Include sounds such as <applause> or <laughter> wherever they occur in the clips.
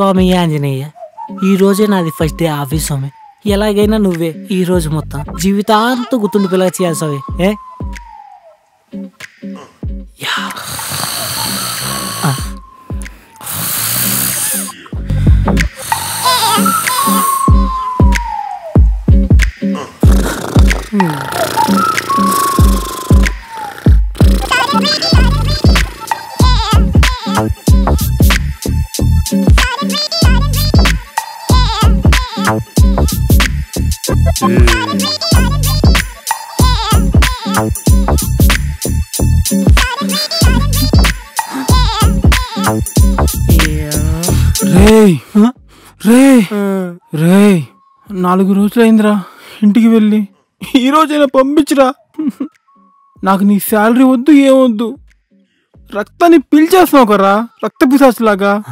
స్వామి ఆంజనేయ ఈ రోజే నాది ఫస్ట్ డే ఆఫీస్ స్వామి. ఎలాగైనా నువ్వే ఈ రోజు మొత్తం జీవితాంతం గుర్తుండిపోయేలా చేయాలి స్వామి ఏ? రేయ్. రే రే నాలుగు రోజులైందిరా. ఇంటికి వెళ్ళి. ఈ రోజైనా పంపించురా. నాకు నీ శాలరీ వద్దు ఏమొద్దు రక్తాన్ని పీల్చేస్తున్నావు కరా రక్త పిశాచులాగా.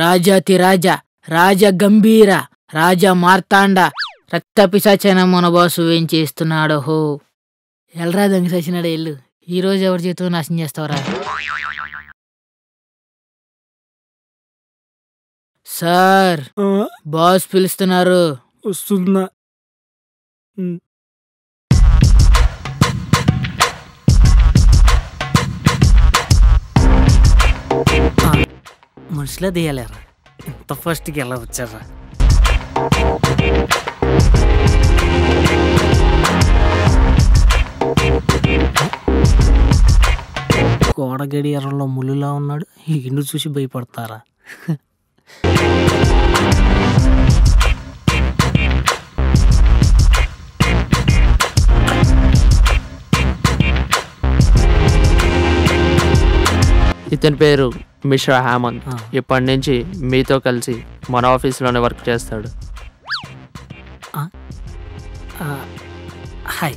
ఆ? రాజాతి రాజా గంభీర రాజా మార్తాండ రక్త పిశాచన మన బాసు ఏం చేస్తున్నాడో హో. ఎల్రా దొంగ సచ్చినాడు ఎల్లు ఈ రోజు ఎవరి చేతితో నాశనం చేస్తావరా? సార్ బాస్ పిలుస్తున్నారు. వస్తున్నా. మనుషులే తీయలేరా ఇంత ఫస్ట్కి ఎలా వచ్చారా గోడ గడియారంలో ముళ్ళులా ఉన్నాడు ఈ ఇండు చూసి భయపడతారా ఇతని పేరు మిశ్రా హేమంత్. ఇప్పటి నుంచి మీతో కలిసి మన ఆఫీస్లోనే వర్క్ చేస్తాడు. హాయ్.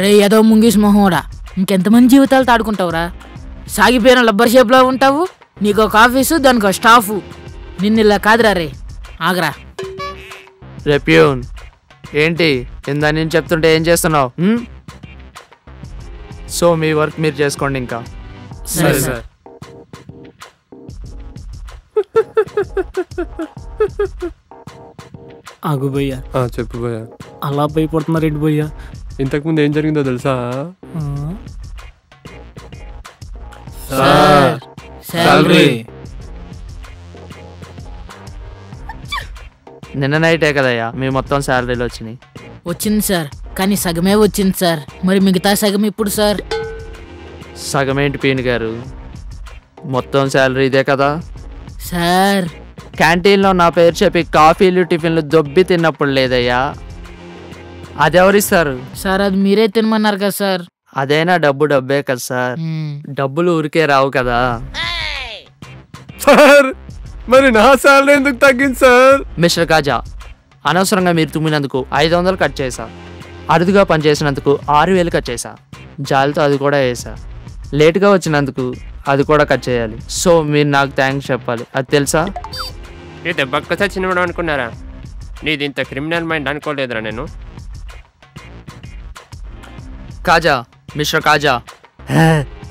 రే ఏదో ముంగీస్ మొహోడా ఇంకెంతమంది జీవితాలు తాడుకుంటావురా? సాగిపోయిన లబ్బర్ షేప్లో ఉంటావు నీకు ఒక ఆఫీసు దానికి ఒక స్టాఫు. నిన్ను ఇలా కాదురా రే. ఆగరా. రెప్యూన్ ఏంటి? ఇందా నేను చెప్తుంటే ఏం చేస్తున్నావు? సో మీ వర్క్ మీరు చేసుకోండి ఇంకా. సరే సార్ <laughs> ఆగు భయ్యా. ఆ, చెప్పు భయ్య. అలా భయపడుతున్నారు ఏంటి భయ్యా. ఇంతకుముందు ఏం జరిగిందో తెలుసా? సార్. సాలరీ. నిన్న నైటే కదయ్యా మీ మొత్తం శాలరీలు వచ్చినాయి. వచ్చింది సార్ కానీ సగమే వచ్చింది సార్. మరి మిగతా సగం ఇప్పుడు సార్? సగం ఏంటి పీని గారు? మొత్తం శాలరీ ఇదే కదా? సార్. క్యాంటీన్లో నా పేరు చెప్పి కాఫీలు టిఫిన్లు దొబ్బి తిన్నప్పుడు లేదయ్యా. అదెవరిస్తారు సార్ అది మీరే తినమన్నారు కదా సార్. అదైనా డబ్బు డబ్బే కదా సార్. డబ్బులు ఊరికే రావు కదా. సార్ మరి నా శాలరీ ఎందుకు తగ్గింది సార్? మిస్టర్ కాజా అనవసరంగా మీరు తుమ్మినందుకు ఐదు వందలు కట్ చేశా. అరుదుగా పనిచేసినందుకు ఆరు వేలు కట్ చేశా. జాలితో అది కూడా వేసా లేట్గా వచ్చినందుకు అది కూడా కట్ చేయాలి. సో మీరు నాకు థ్యాంక్స్ చెప్పాలి. అది తెలుసా? ఏ దెబ్బక్క చచ్చినవాడు అనుకున్నారా? నీది ఇంత క్రిమినల్ మైండ్ అనుకోలేదురా నేను. Kaja mister Kaja.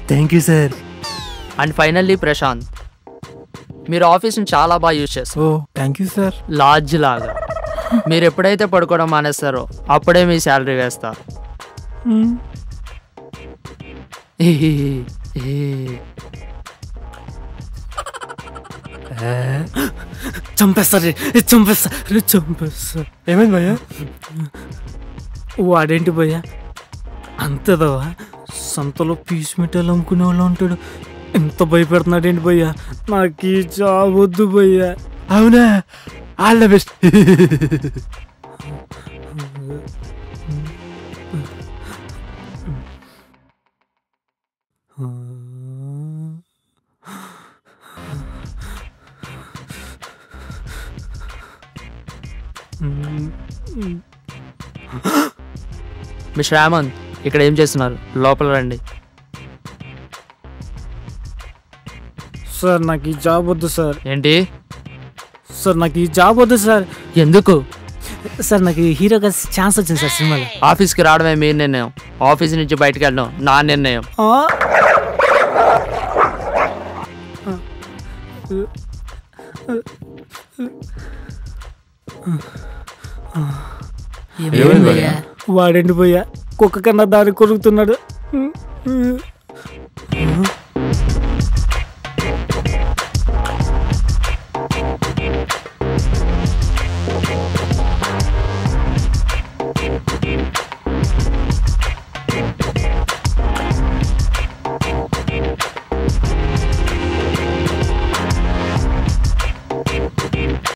Thank you sir and finally Prashant. మీరు ఆఫీస్ని చాలా బాగా యూజ్ చేస్తారు ఓ థ్యాంక్ యూ సార్ లాడ్జ్ లాగా. మీరు ఎప్పుడైతే పడుకోవడం మానేస్తారో అప్పుడే మీ శాలరీ వేస్తా చంపేస్తా రే చంపేస్తా. రే చంపేస్తా ఏమైంది భయ్య? వాడేంటి భయ్యా? అంతదవా సంతలో పీస్ మిఠాయిలు అమ్ముకునే వాళ్ళు ఉంటాడు. ఎంత భయపెడుతున్నాడేంటి భయ్యా? నాకు ఈ జాబ్ వద్దు భయ్యా. అవునా? All the best. Mister Hemanth ఇక్కడ ఏం చేస్తున్నారు? లోపల రండి. సార్ నాకు ఈ జాబ్ వద్దు సార్. ఏంటి? సార్ నాకు ఈ జాబ్ వద్దు సార్. ఎందుకు? సార్ నాకు హీరోగా ఛాన్స్ వచ్చింది సార్ సినిమాలో. ఆఫీస్కి రావడమే మీ నిర్ణయం. ఆఫీస్ నుంచి బయటకు వెళ్ళడం నా నిర్ణయం? వాడెండిపోయా? కుక్క కన్నా దారి కొరుకుతున్నాడు.